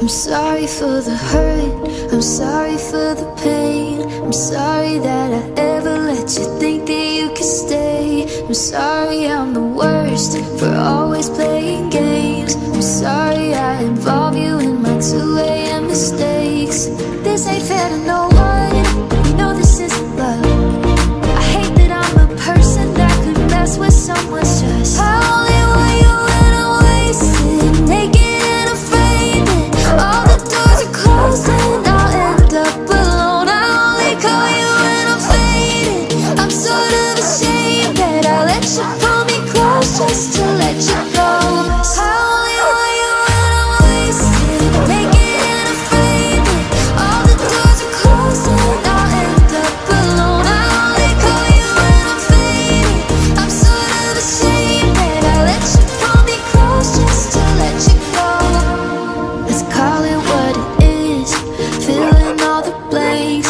I'm sorry for the hurt, I'm sorry for the pain. I'm sorry that I ever let you think that you could stay. I'm sorry I'm the worst for always playing games. I'm sorry I involve you in my 2 a.m. mistakes. This ain't fair to no one, you know this isn't love. I hate that I'm a person that could mess with someone's child the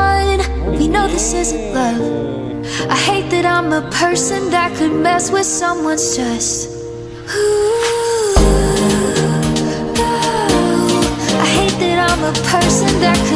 this isn't love. I hate that I'm a person that could mess with someone's trust. Ooh, no. I hate that I'm a person that could.